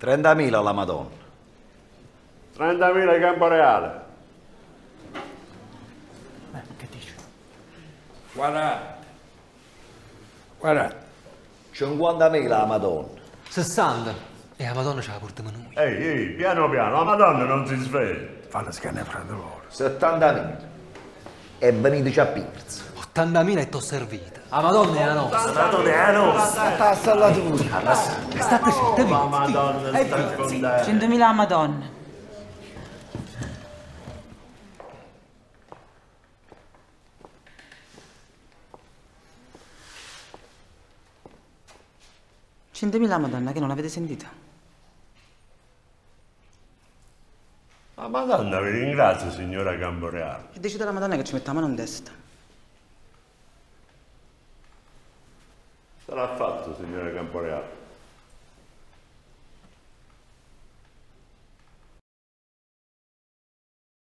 30.000 la Madonna. 30.000 di Camporeale. Che dici? 40. 40. 50.000 la Madonna. 60. E la Madonna ce la portiamo noi. Ehi, ehi, piano piano, la Madonna non si sveglia. Fanno scanne prende loro. 70.000. E veniteci a Pirz. 80.000 e t'ho servita. La Madonna è la nostra. Madonna è la nostra. Passa alla tua. State zitte, La vi. Madonna sta fondendo. 100.000 a Madonna. Centomila Madonna, che non l'avete sentita? La Madonna vi ringrazio, signora Camporeale. E decide la Madonna che ci metta la mano in testa. Sarà fatto, signora Camporeale.